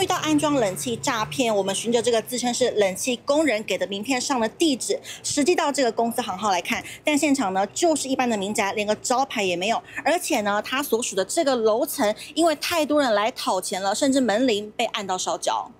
遇到安装冷气诈骗，我们循着这个自称是冷气工人给的名片上的地址，实际到这个公司行号来看，但现场呢就是一般的民宅，连个招牌也没有，而且呢，他所属的这个楼层因为太多人来讨钱了，甚至门铃被按到烧焦。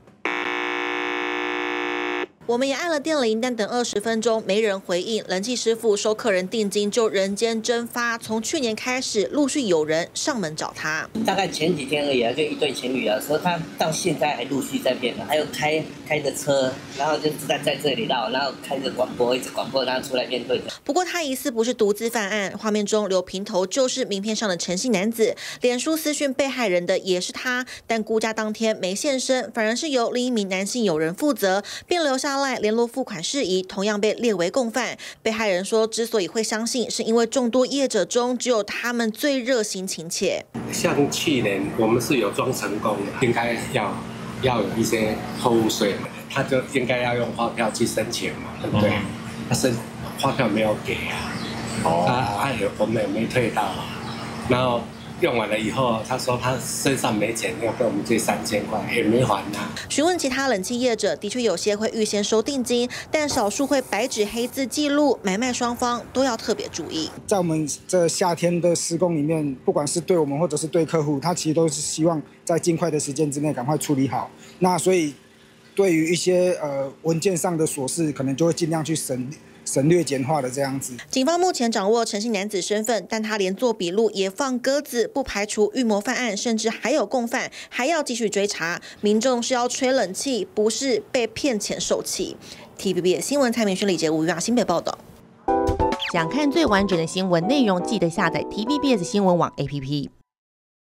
我们也按了电铃，但等二十分钟没人回应。冷气师傅收客人定金就人间蒸发。从去年开始，陆续有人上门找他。大概前几天而已啊，就一对情侣啊，说他到现在还陆续在变的，还有开开着车，然后就站在这里绕，然后开着广播一直广播，然后出来面对的。不过他疑似不是独自犯案，画面中留平头就是名片上的诚信男子，脸书私讯被害人的也是他，但估价当天没现身，反而是由另一名男性友人负责，并留下。联络付款事宜，同样被列为共犯。被害人说，之所以会相信，是因为众多业者中，只有他们最热心亲切。像去年我们是有装成功的，应该要要有一些货物税，他就应该要用发票去申请嘛，对不对？他申发票没有给啊，他啊有我们也没退到，然后。用完了以后，他说他身上没钱，要跟我们借三千块，也没还呐。询问其他冷气业者，的确有些会预先收定金，但少数会白纸黑字记录，买卖双方都要特别注意。在我们这夏天的施工里面，不管是对我们或者是对客户，他其实都是希望在尽快的时间之内赶快处理好。那所以，对于一些呃文件上的琐事，可能就会尽量去省。省略简化的这样子。警方目前掌握诚信男子身份，但他连做笔录也放鸽子，不排除预谋犯案，甚至还有共犯，还要继续追查。民众是要吹冷气，不是被骗钱受气。T B B 新闻蔡明轩、李杰吴雅新北报道。想看最完整的新闻内容，记得下载 T B B S 新闻网 APP。